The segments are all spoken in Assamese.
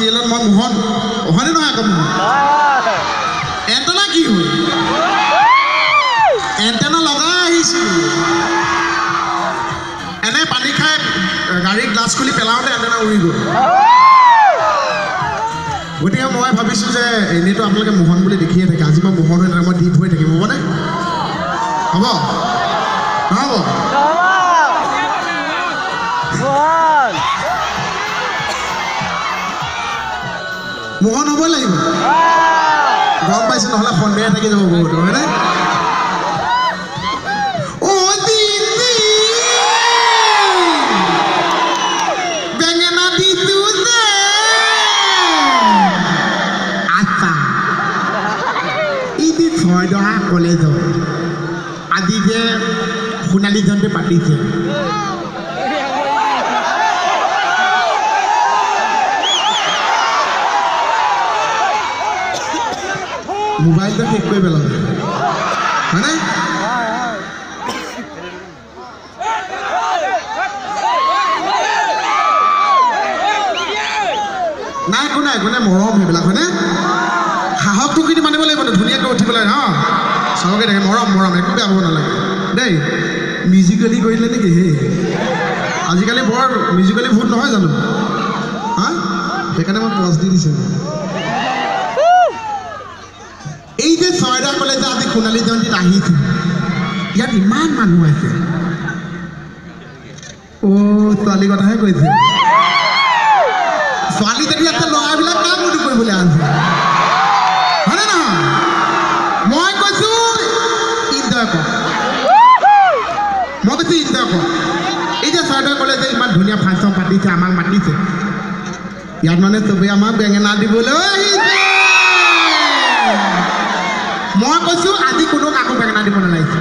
চিৰিয়েলত মই মোহন হয়নে নহয় আকৌ মোহন এণ্টেনা কি হ'ল এণ্টেনা লগাই আহিছিলোঁ এনে পানী খাই গাড়ীৰ গ্লাছ খুলি পেলাওঁতে এণ্টেনা উৰি গ'ল গতিকে মই ভাবিছোঁ যে এনেইতো আপোনালোকে মোহন বুলি দেখিয়ে থাকে আজি মই মোহন হৈ থাকে মই দ্বীপ হৈ থাকিম হ'বনে হ'ব নহ'ব মোহন হ'বই লাগিব। গম পাইছোঁ নহ'লে সন্দেহ থাকি যাব বহুত হয়নে? কলেজত আজি যে সোণালী জয়ন্তী পাতিছে মোবাইলটো শেষ কৰি পেলালে হয়নে? নাই একো নাই একো নাই মৰম সেইবিলাক হয়নে? সাহসটো কিন্তু মানিব লাগিব ধুনীয়াকৈ উঠি পেলাই ন চবকে দেখে মৰম মৰম একো বেয়া হ'ব নালাগে। দেই মিউজিকেলি কৰিলে নেকি হে? আজিকালি বৰ মিউজিকেলি ভূত নহয় জানো? হা? সেইকাৰণে মই পজ দি দিছোঁ। এই যে ছয়দা ক'লে যে আজি সোণালী জয়ন্তীত আহিছে, ইয়াত ইমান মানুহ আছে। অ' ছোৱালী কথাহে কৈছে। ছোৱালী যদি আছে ল'ৰাবিলাক কাম মতো কৰিবলৈ আছে হয়নে নহয়? মই কৈছো ইনজয় কৰ মই কৈছো ইনজয় কৰ এই যে ছয়দা ক'লে যে ইমান ধুনীয়া ফাংচন পাতিছে, আমাক মাতিছে। ইয়াত মানে চবেই আমাক বেঙেনা দিবলৈ আহিছে মই কৈছোঁ আজি কোনো কাকো বেঙেনা দিব নালাগিছে।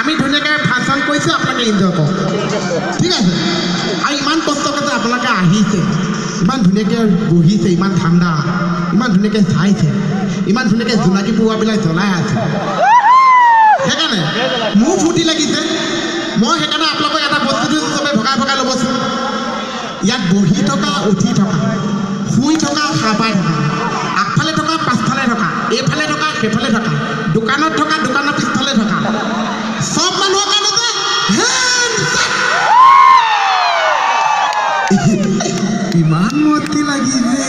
আমি ধুনীয়াকৈ ফাংচন কৰিছোঁ আপোনালোকে এনজয় কৰক। ঠিক আছে? আৰু ইমান কষ্টকে যে আপোনালোকে আহিছে। ইমান ধুনীয়াকৈ বহিছে ইমান ঠাণ্ডা। ইমান ধুনীয়াকৈ চাইছে। ইমান ধুনীয়াকৈ জোনাকী পৰুৱাবিলাক জ্বলাই আছে। সেইকাৰণে মোৰ ফূৰ্তি লাগিছে। মই সেইকাৰণে আপোনালোকক এটা বস্তুটো চবে ভগাই ভগাই ল'বচোন। ইয়াত বহি থকা উঠি থকা শুই থকা সাৰ পাই থকা আগফালে থকা থকা এইফালে থকা সেইফালে থকা। দোকানত থকা দোকানৰ পিছফালে থকা। চব মানুহৰ কাৰণে! ইমান মতি লাগিছে।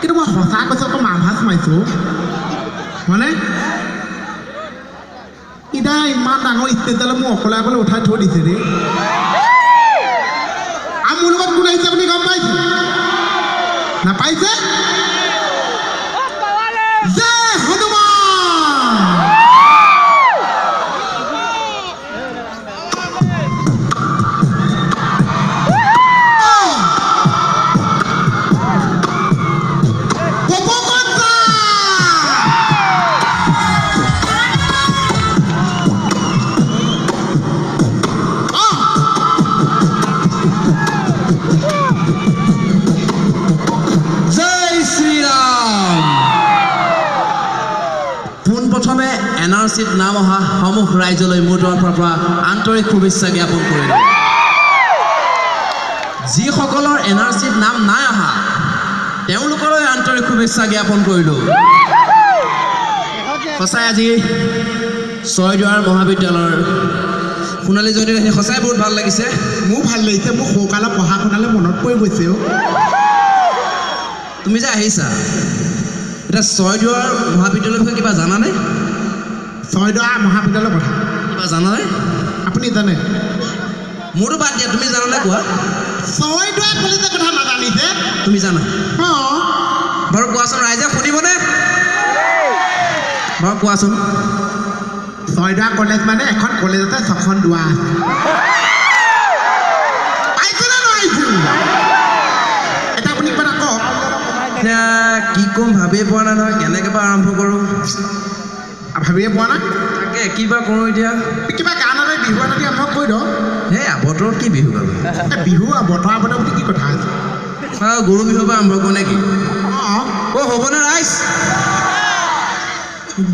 কিন্তু মই সঁচা কৈছোঁ আকৌ মাভাছ মাৰিছোঁ হয়নে? এতিয়া ইমান ডাঙৰ ষ্টেজডালে মোক অকলে অকলে উঠাই থৈ দিছে দেই। আৰু মোৰ লগত কোন আহিছে আপুনি গম পাইছে? নাপাইছে? ৰাইজলৈ মোৰ তৰফৰ পৰা আন্তৰিক শুভেচ্ছা জ্ঞাপন কৰিলোঁ যিসকলৰ এন আৰ চিত নাম নাই অহা তেওঁলোকলৈ আন্তৰিক শুভেচ্ছা জ্ঞাপন কৰিলোঁ। সঁচাই আজি ছয়দুৱাৰ মহাবিদ্যালয়ৰ সোণালী জয়ন্তী দেখি সঁচাই বহুত ভাল লাগিছে। মোৰ ভাল লাগিছে মোৰ সৰুকালৰ পঢ়া শুনালৈ মনত পৰি গৈছে অ' তুমি যে আহিছা এতিয়া ছয়দুৱাৰ মহাবিদ্যালয়ৰ বিষয়ে কিবা জানানে? ছয়দৰা মহাবিদ্যালয়ৰ কথা। কিবা জানানে? আপুনি জানে? মোৰতো বাদ দিয়া তুমি জানানে কোৱা? ছয়দৰা কলেজৰ কথা নাজানিছে। তুমি জানা? অঁ। বাৰু কোৱাচোন ৰাইজে শুনিবনে? বাৰু কোৱাচোন। ছয়দৰা কলেজ মানে এখন কলেজতে ছখন দুৱাৰ আছে। কি ক'ম ভাবিয়ে পোৱা নাই নহয় কেনেকৈ বা আৰম্ভ কৰোঁ? ভাবিয়ে পোৱা নাই? তাকে কি বা কৰোঁ এতিয়া? কিবা গান এটা বিহু এটা দি আৰম্ভ কৰি দিয়ক। হে আৱতৰত কি বিহু গাব বিহু আৰু বতৰ আবতৰ বুলি কি কথা আছে? গৰু বিহুৰ পৰা আৰম্ভ কৰোঁ নে কি অঁ। অ হ'বনে ৰাইজ?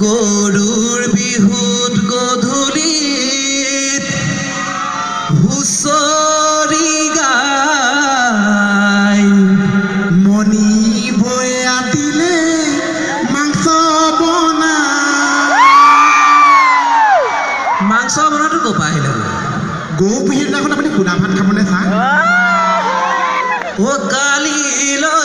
গৰুৰ বিহুত গধূলিত হুঁচৰি বিহুৰ দিনাখন আপুনি সুদা ভাত খাবনে চাহ অ কালিলৈ গধূলি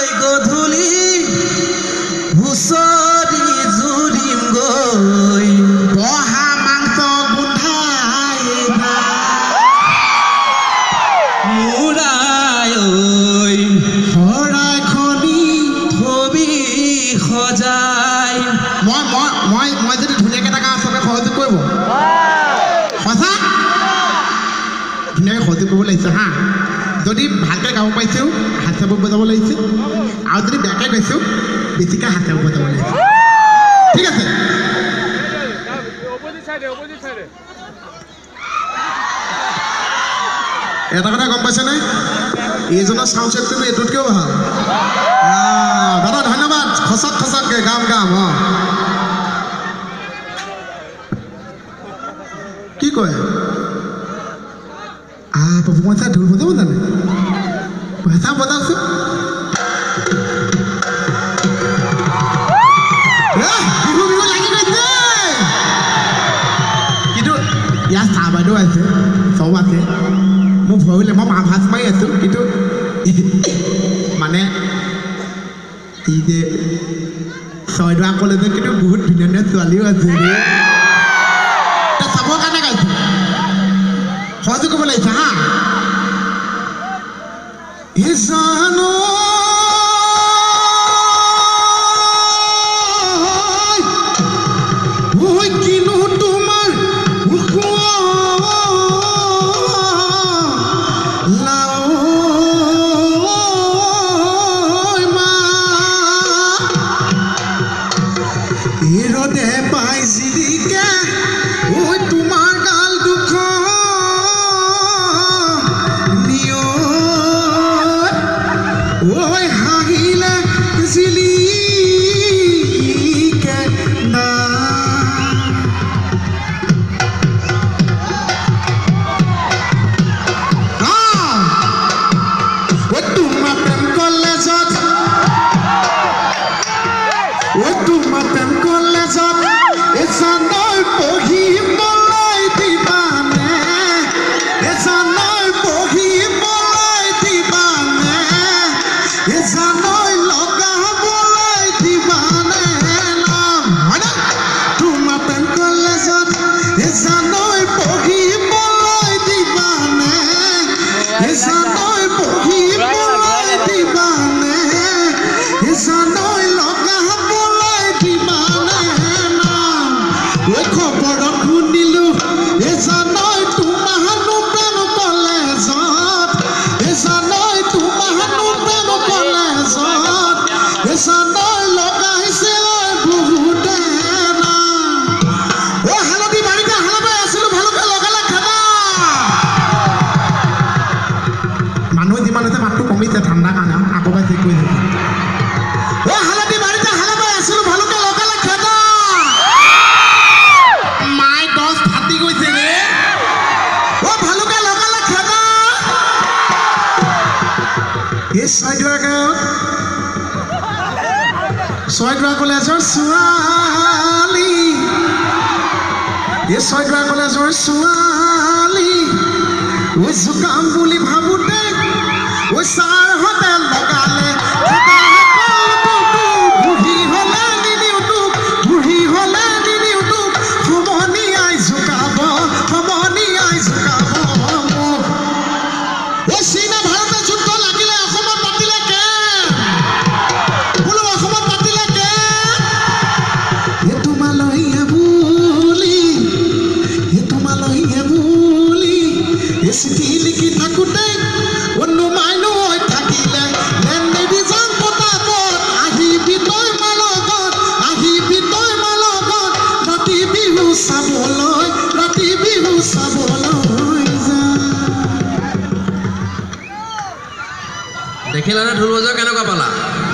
চাপ বজাব লাগিছে। আৰু যদি বেয়াকৈ গাইছোঁ বেছিকৈ হাত চাপ বজাব লাগিছে। ঠিক আছে. এটা কথা গম পাইছেনে এইজনৰ চাউণ্ড চেটটো এইটোতকৈও ভালো? দাদা, ধন্যবাদ। সঁচাক সঁচাককৈ গাম গাম, অঁ। কি কয়? আহ, পপু চাই ঢোল বজাব জানে? এহ, বিহু বিহু কিন্তু ইয়াত চাহ বাইদেউ আছে চব আছে মোৰ ভয় লাগে মই মা ভাজ মাৰি আছোঁ কিন্তু মানে এই যে ছয়দোৱা কলেজত কিন্তু বহুত ধুনীয়া ধুনীয়া ছোৱালীও আছে চাবৰ কাৰণে গাইছোঁ সহযোগ কৰিব লাগিছে হা হে জানো মানুহ যিমান হৈছে মাতটো কমিছে ঠাণ্ডা কাৰণে আকৌ বাৰ চেক কৰি দিছে অ হালধি বাৰীতে হালবাই আছিলো ভালকে লগালে খাবা মাই দছ ফাটি গৈছে ৰে। অ ভালকে লগালে খাবা এই ছয়দুৱাৰ গাঁৱত ছয়দুৱাৰ কলেজৰ ছোৱালী। এই ছয়দুৱাৰ কলেজৰ ছোৱালী। ঐ জোকাম বুলি ভাবোতে What's up?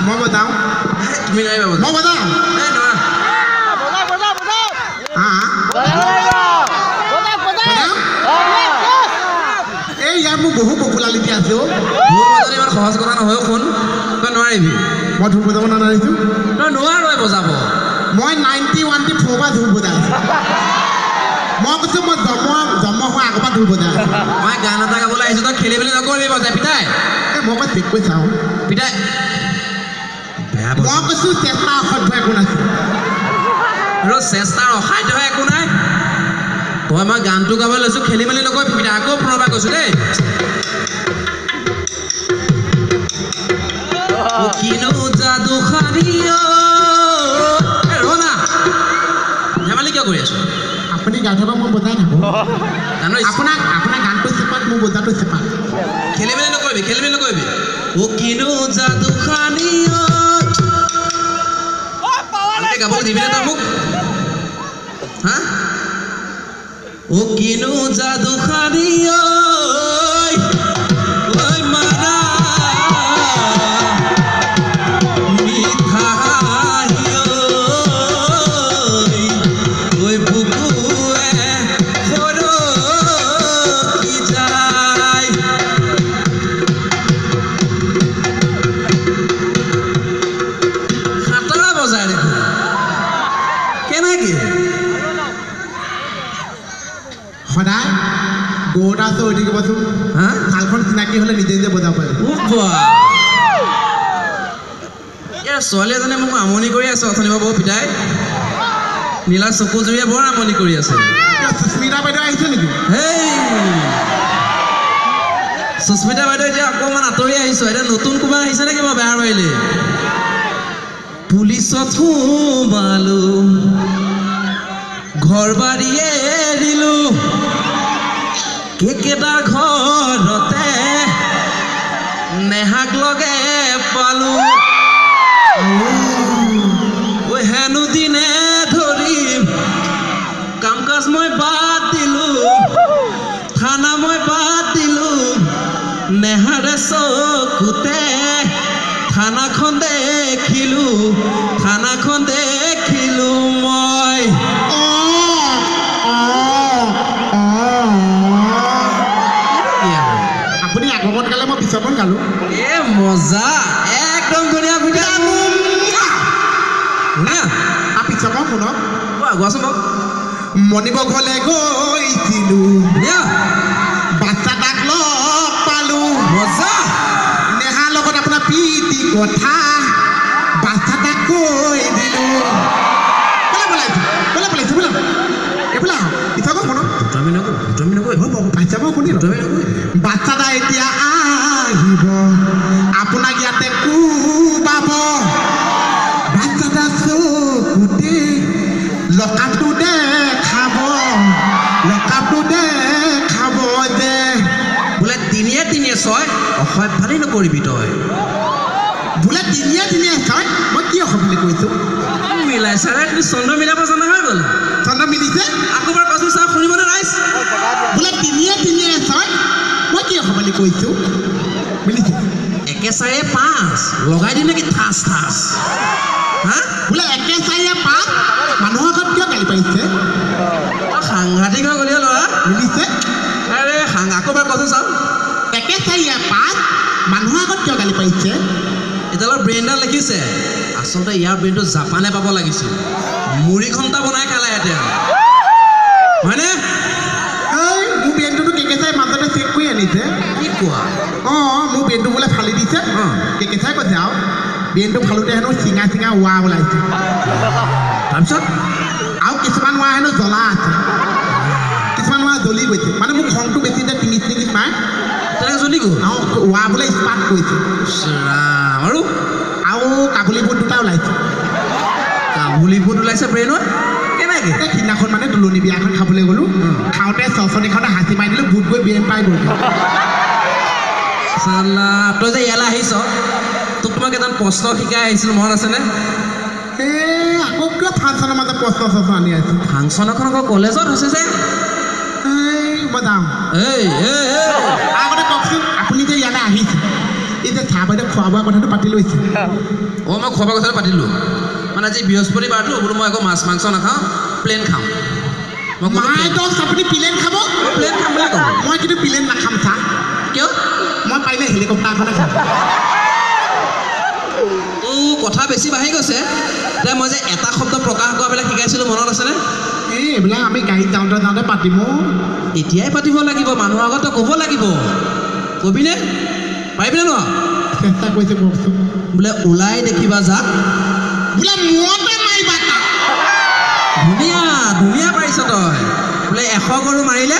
মই বজাওঁ এই নোৱাৰা হা বজাওঁ এই ইয়াত মোৰ বহু পপুলাৰিটি আছে অ' ইমান সহজ কথা নহয় শুন তই নোৱাৰিবি। মই ঢোল বজাব নাজানিছোঁ তই নোৱাৰই বজাব। মই নাইণ্টি ওৱান টি ফ'ৰ পৰা ঢোল বজাই আছোঁ। মই কৈছোঁ মই জন্ম জন্ম হোৱা আগৰ পৰা ঢোল বজাই আছোঁ। মই গান এটা গাবলৈ আহিছোঁ তই খেলি মেলি নকৰিবি বজাই পিতাই। এই মই কৈ চেক কৰি চাওঁ। পিতাই বেয়া মই কৈছোঁ চেষ্টা অসাধ্য একো নাছিল আৰু চেষ্টাৰ অসাধ্য একো নাই। তই মই গানটো গাবলৈ লৈছোঁ খেলি মেলি পিতাই আকৌ পুনৰবাৰ কৈছোঁ দেই। কিনো যাদু ৰ ধেমালি কিয় কৰি আছো? আপুনি গাই থকা মই বজাই থাকোঁ। ইচ্ছা- আপোনাক আপোনাৰ গানটো চেপাত মোৰ বজাটো চেপাত খেলি মেলি নকৰিবি খেলি মেলি নকৰিবি। ও কিনো যাদু খানিও ভালকে গাবলৈ দিবিনে তই মোক হা ও কিনো যাদু খানিও নীলা চকু জুৰিয়ে বৰ আমনি কৰি আছে। সুস্মিতা বাইদেউ আহিছে নেকি? হেই! সুস্মিতা বাইদেউ এতিয়া অকণমান আঁতৰি আহিছো। এতিয়া নতুন কোনোবা আহিছে নেকি মই বেহাৰ মাৰিলে পুলিচত সোমালো ঘৰ বাৰীয়ে এৰিলো। কেকেটা ঘৰতে নেহাক লগে পালো। মই বাদ দিলো থানা মই বাদ দিলো নেহাৰে চকুতে থানাখন দেখিলো। থানাখন দেখিলো মই। আপুনি আগমন গালে মই পিছৰকণ গালোঁ। এ মজা একদম ধুনীয়া ধুনীয়া ধুনীয়া তাৰ পিছৰকণ শুনক। গোৱাচোন বাৰু। মণিব ঘৰলৈ গৈছিলোঁ। তাক লগ পালোঁ। মজা। নেহাৰ লগত আপোনাৰ প্ৰীতি কথা বাচ্চা তাক কৈ দিলোঁ। ব'লা ব'লা ব'লা ব'লা এইফালে অসভ্যালি নকৰিবি তই। বোলে তিনিয়ে তিনিয়ে ছয় মই কি অসম বুলি কৈছোঁ? মিলাই চাৰে তুমি চন্দ্ৰ মিলাব জনা হৈ গ'ল। চন্দ্ৰ মিলিছে? আকৌ এবাৰ কচোন চাওক শুনিবনে ৰাইজ? বোলে তিনিয়ে তিনিয়ে ছয় মই কি অসম বুলি কৈছোঁ? মিলিছে? একে চাৰে পাঁচ লগাই দিম নেকি ঠাচ ঠাচ? হা? বোলে একে চাৰিয়ে পাঁচ মানুহৰ ঘৰত কিয় গালি পাৰিছে? সাংঘাতিক হৈ গ'লি ল'ৰা। মিলিছে? আৰে সাং আকৌ এবাৰ কচোন চাওক একে চাৰিয়ে পাঁচ মানুহৰ আগত কিয় গালি পাৰিছে এতিয়ালৈ ব্ৰেইনডাল লিখিছে আচলতে ইয়াৰ ব্ৰেইনটো জাপানে পাব লাগিছিল মুড়ি ঘণ্টা বনাই খালে এতিয়া। হয়নে? এই মোৰ বেনটোতো কেকেচাই মাজতে চেক কৰি আনিছে। কি কোৱা? অঁ মোৰ বেনটো বোলে ফালি দিছে। অঁ। কেকেচাই কৈছে আৰু বেনটো ফালোতে হেনো চিঙা চিঙা ৱা ওলাইছে। তাৰপিছত? আৰু কিছুমান ৱা হেনো জ্বলা আছে। কিছুমান ৱা জ্বলি গৈছে। মানে মোৰ খংটো বেছি যে টিঙিত টিঙিত মাৰে তেনেকৈ জ্বলি গ'ল আৰু ৱা বোলে স্পাৰ্ট কৰিছে। আৰু? আৰু কাবুলী বুট দুটা ওলাইছে। কাবুলি বুট ওলাইছে ব্ৰেইনত? কেনেকৈ? সিদিনাখন মানে তুলনি বিয়া এখন খাবলৈ গ'লোঁ। খাওঁতে চচনিখনে হাঁচি মাৰি দিলোঁ বুট গৈ বেন পাই গ'ল চালা তই যে ইয়ালৈ আহিছ তোক তোমাক এজন প্ৰশ্ন শিকাই আহিছিলোঁ মনত আছেনে? এই আকৌ কিয় ফাংচনৰ মাজত প্ৰশ্ন চশ্ন আনি আছে। ফাংচন এখন আকৌ কলেজত হৈছে যে। মই যাওঁ এই এই এই আগতে কওকচোন আপুনি যে ইয়ালৈ আহিছে এই যে চাহ বাইদেউ খোৱা বোৱা কথাটো পাতি লৈছে অঁ মই খোৱা বোৱা কথাটো পাতিলোঁ মানে আজি বৃহস্পতিবাৰটো বোলো মই একো মাছ মাংস নাখাওঁ প্লেন দছ আপুনি প্লেন খাব প্লেন খাম বুলি ক'লোঁ মই কিন্তু প্লেন নাখাম চাহ কিয় মই পাৰিলে হেলিকপ্টাৰ এখনে খাম কথা বেছি বাঢ়ি গৈছে এতিয়া মই যে এটা শব্দ প্ৰকাশ কৰাবিলাক শিকাইছিলোঁ মনত আছেনে এই এইবিলাক আমি গাড়ীত যাওঁতে যাওঁতে পাতিম। এতিয়াই পাতিব লাগিব মানুহৰ আগত ক'ব লাগিব। কবিনে পাৰিবিনে ন চেষ্টা কৰিছে কওকচোন। বোলে ওলাই দেখিবা যাক। বোলে মূৰতে মাৰিবা ধুনীয়া ধুনীয়া পাৰিছ তই। বোলে এশ গৰু মাৰিলে।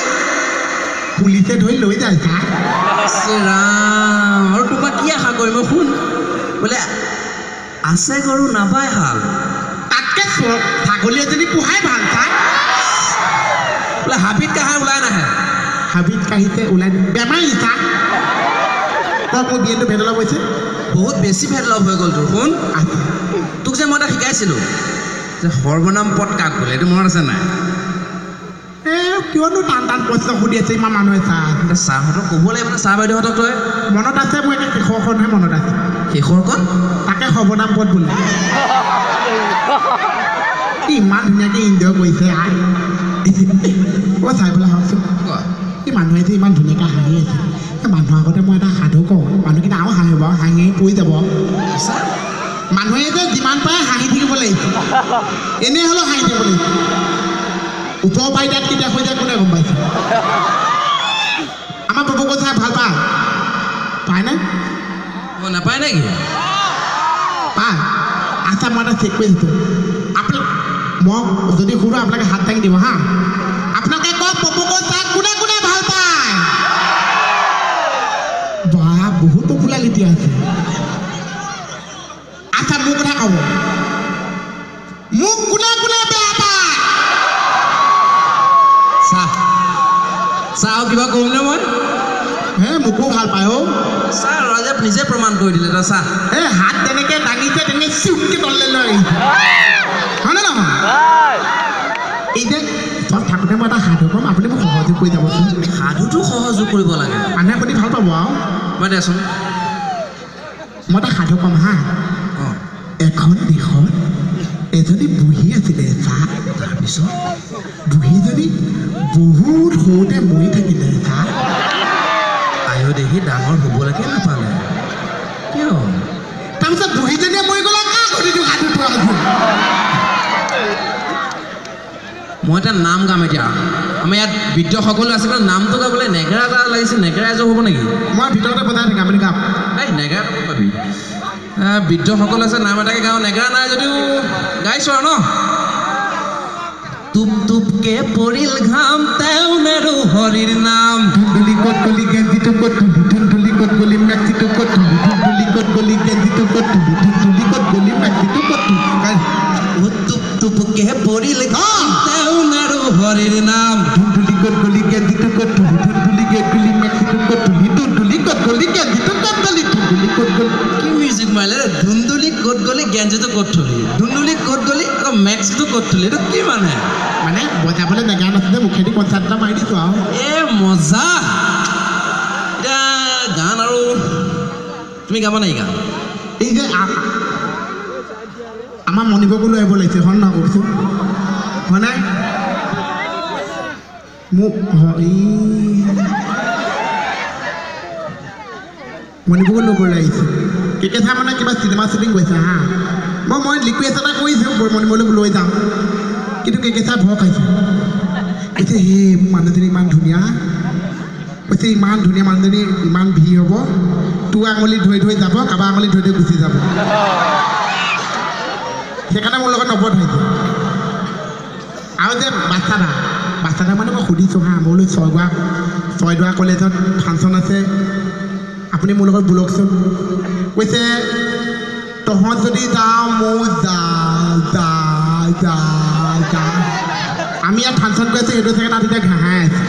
পুলিচে ধৰি লৈ যায় ৰাম আৰু তোৰ পৰা কি আশা কৰিম শুন। বোলে আছে গৰু নাবাই হাল। তাতকে ছাগলী এজনী পোহাই ভাল চাহ বোলে হাবিত কাহা ওলাই নাহে কাঢ়িছে ওলাই বেমাৰী চাহ তই মোৰ বিয়েটো ভেদলা কৈছে বহুত বেছি ভেদ লভ হৈ গ'ল তোৰ শুন। তোক যে মই এটা শিকাইছিলোঁ যে সৰ্বনাম পদ কাক বোলে এইটো মনত আছে নাই? কিয়নো টান টান প্ৰশ্ন সুধি আছে ইমান মানুহে চাহ এতিয়া ছাৰহঁতক ক'ব লাগিব ছাৰ বাইদেউহঁতক তই? মনত আছে মোৰ একে শেষৰখনহে মনত আছে। শেষৰকণ তাকে সৰ্বনাম পদ বোলে। ইমান ধুনীয়াকৈ ইনজয় কৰিছে আই। অ' চাই পেলাই হওকচোন এই মানুহে যে ইমান ধুনীয়াকৈ হাঁহি আছে এই মানুহৰ আগতে মই এটা সাধু কওঁ মানুহকেইটা আৰু হাঁহিব হাঁহি পৰি যাব মানুহে যে যিমান পাৰে হাঁহি থাকিব লাগিব এনেই হ'লেও হাঁহি থাকিব লাগিব ওপৰ পাই তাত কেতিয়া হৈ যায় কোনে গম পাইছে আমাৰ বাবুক চাই ভাল পায় পায়নে অঁ নাপায় নেকি পায় আচ্ছা মই এটা চেক কৰি দিছোঁ আপোনাক মই যদি সুধোঁ আপোনালোকে হাত দাঙি দিব হা আপোনালোকে কওক পপুক চাহ কোনে কোনে মোক কোনে কোনে বেয়া পায় চাহ চাহ কিবা নে মই হে মোকো ভাল পায় অ' চাহ ৰাজে নিজে প্ৰমাণ কৰি দিলে তই চাহ হাত তেনেকৈ দাঙিছে তেনেকৈ চিউটকৈ তললৈ লৈ আহিছে হয়নে নহয় এই যে থাকোঁতে মই এটা সাধু ক'ম আপুনি মোক সহযোগ কৰি যাবচোন সাধুটো সহযোগ কৰিব লাগে মানুহে আপুনি ভাল পাব আৰু মই দেচোন মই এটা সাধু ক'ম হা এখন দেশত এজনী বুঢ়ী আছিলে চা তাৰপিছত বুঢ়ীজনী বহুত সৰুতে মৰি থাকিলে চা আয়ো ডাঙৰ হ'বলৈকে নাপালে। কিয়? তাৰপিছত বুঢ়ীজনীয়ে মৰি গ'লে মই এটা নাম গাম এতিয়া। আমাৰ ইয়াত বৃদ্ধ সকলো আছে কিন্তু নামটো গাবলৈ নেগেৰা এটা লাগিছে নেগেৰা এযোৰ হ'ব নেকি? মই ভিতৰতে বজাই থাকিম আপুনি গাওক এই নেগেৰা বৃদ্ধসকল আছে নাম এটাকে গাওঁ নেগেৰা নাই যদিও। গাইছোঁ আৰু ন? টুপ টুপকে পৰিল ঘাম তেওঁ নেৰো হৰিৰ নাম। ধুন্দুলি ক'ত গলি গেঞ্জিটো ক'ত তুলি ধুন্দুলি ক'ত গলি মেক্সিটো ক'ত ধুন্দুলি ক'ত গলি গেঞ্জিটো ক'ত তুলি ধুন্দুলি ক'ত গলি মেক্সিটো ক'ত টুপ টুপকে পৰিল ঘাম তেওঁ নেৰো হৰিৰ নাম। ধুন্দুলি ক'ত গলি গেঞ্জিটো ক'ত তুলি ধুন্দুলি গেঞ্জিটো ক'ত থলি ধুন্দুলি ক'ত গ'লি আকৌ মেক্সটো ক'ত থলি এইটো কি মানে? মানে বজাবলৈ জেগা নাছিলে মুখেদি কনচাৰ্ট এটা মাৰি দিছোঁ আৰু। এ মজা। এতিয়া গান আৰু। তুমি গাবা নাই গান? এই যে আ- আমাৰ মণিপুৰকো লৈ আহিব লাগিছে হয় নহয় কওকচোন? হয় নাই? মোক হ- ই মণিপুৰকো ল'বলৈ আহিছে। কেকেচা মানে কিবা চিনেমা শ্বুটিং কৰিছে হা? মই মই ৰিকুৱেষ্ট এটা কৰিছোঁ মণিপুৰলৈ লৈ যাম কিন্তু কেকেচা ভয় খাইছে কৈছে হে মানুহজনী ইমান ধুনীয়া কৈছে ইমান ধুনীয়া মানুহজনী ইমান ভিৰ হ'ব তোৰ আঙুলি ধৰি ধৰি যাব কাৰোবাৰ আঙুলি ধৰি ধৰি গুচি যাব সেইকাৰণে মোৰ লগত নপঠাইছে আৰু যে বাচ্চাদা বাচ্চাদা মানে মই সুধিছোঁ হা মই বোলো ছয়দোৱা ছয়দোৱা কলেজত ফাংচন আছে আপুনি মোৰ লগত বলকচোন কৈছে তহঁত যদি যাওঁ ময়ো যা যা যা যা আমি ইয়াত ফাংচন কৰি আছোঁ সেইটো চাগে তাত এতিয়া ঘাঁহাই আছে